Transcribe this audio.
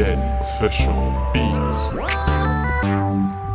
Official Beats.